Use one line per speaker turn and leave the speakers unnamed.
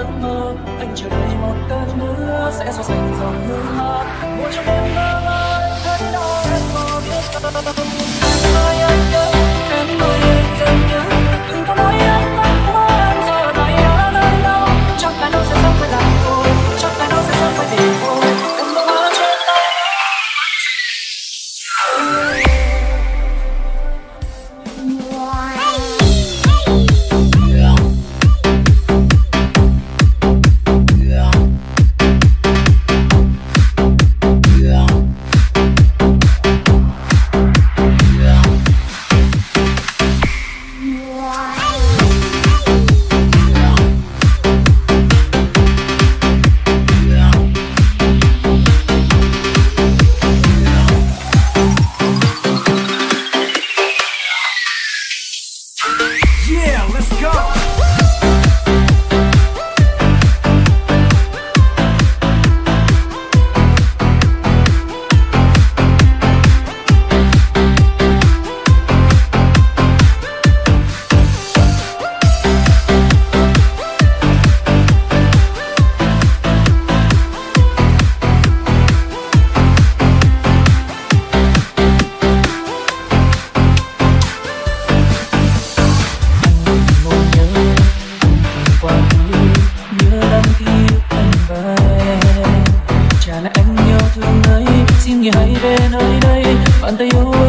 giấc mơ, anh chờ đợi một cơn mưa, sẽ so sánh dòng nước mắt. Muốn cho em mơ thấy đau hết mơ biết under you